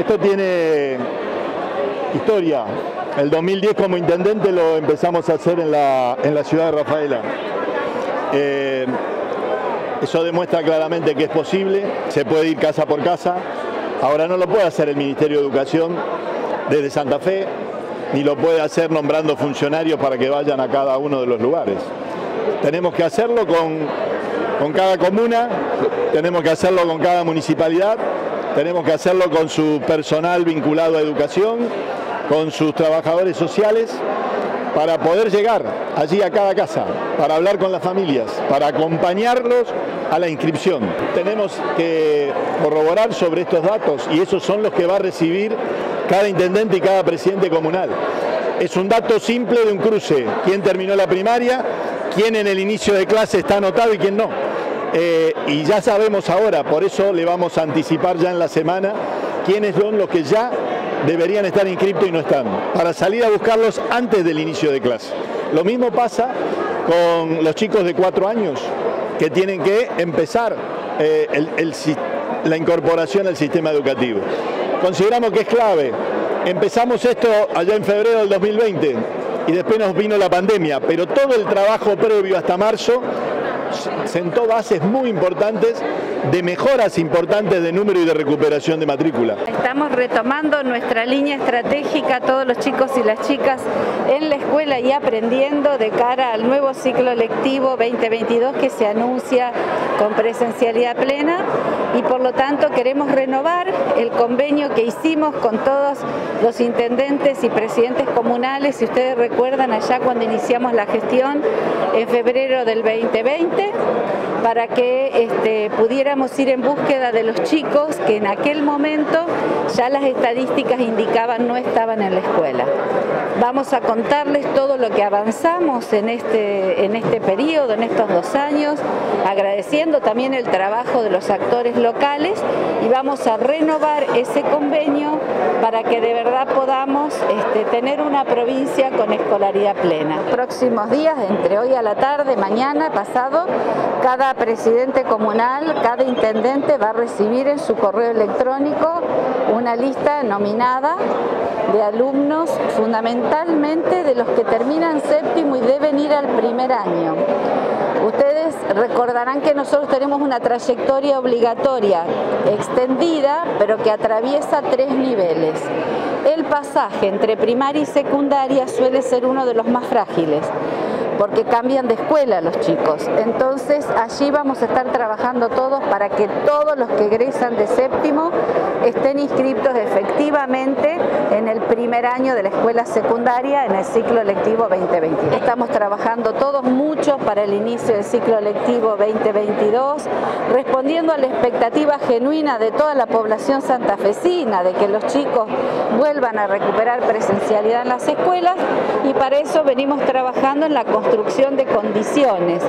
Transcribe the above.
Esto tiene historia. El 2010 como intendente lo empezamos a hacer en la, en la ciudad de Rafaela. Eh, eso demuestra claramente que es posible, se puede ir casa por casa. Ahora no lo puede hacer el Ministerio de Educación desde Santa Fe, ni lo puede hacer nombrando funcionarios para que vayan a cada uno de los lugares. Tenemos que hacerlo con, con cada comuna, tenemos que hacerlo con cada municipalidad, tenemos que hacerlo con su personal vinculado a educación, con sus trabajadores sociales, para poder llegar allí a cada casa, para hablar con las familias, para acompañarlos a la inscripción. Tenemos que corroborar sobre estos datos y esos son los que va a recibir cada intendente y cada presidente comunal. Es un dato simple de un cruce, quién terminó la primaria, quién en el inicio de clase está anotado y quién no. Eh, y ya sabemos ahora, por eso le vamos a anticipar ya en la semana quiénes son los que ya deberían estar inscritos y no están, para salir a buscarlos antes del inicio de clase. Lo mismo pasa con los chicos de cuatro años, que tienen que empezar eh, la incorporación al sistema educativo. Consideramos que es clave. Empezamos esto allá en febrero del 2020 y después nos vino la pandemia, pero todo el trabajo previo hasta marzo sentó bases muy importantes de mejoras importantes de número y de recuperación de matrícula. Estamos retomando nuestra línea estratégica, todos los chicos y las chicas en la escuela y aprendiendo de cara al nuevo ciclo lectivo 2022 que se anuncia con presencialidad plena y por lo tanto queremos renovar el convenio que hicimos con todos los intendentes y presidentes comunales, si ustedes recuerdan allá cuando iniciamos la gestión en febrero del 2020, सकते para que este, pudiéramos ir en búsqueda de los chicos que en aquel momento ya las estadísticas indicaban no estaban en la escuela. Vamos a contarles todo lo que avanzamos en este, en este periodo, en estos dos años, agradeciendo también el trabajo de los actores locales y vamos a renovar ese convenio para que de verdad podamos este, tener una provincia con escolaridad plena. Próximos días, entre hoy a la tarde, mañana, pasado, cada presidente comunal, cada intendente va a recibir en su correo electrónico una lista nominada de alumnos fundamentalmente de los que terminan séptimo y deben ir al primer año. Ustedes recordarán que nosotros tenemos una trayectoria obligatoria extendida, pero que atraviesa tres niveles. El pasaje entre primaria y secundaria suele ser uno de los más frágiles porque cambian de escuela los chicos. Entonces allí vamos a estar trabajando todos para que todos los que egresan de séptimo estén inscritos efectivamente en el primer año de la escuela secundaria en el ciclo lectivo 2022. Estamos trabajando todos mucho para el inicio del ciclo lectivo 2022, respondiendo a la expectativa genuina de toda la población santafesina de que los chicos vuelvan a recuperar presencialidad en las escuelas y para eso venimos trabajando en la construcción de condiciones.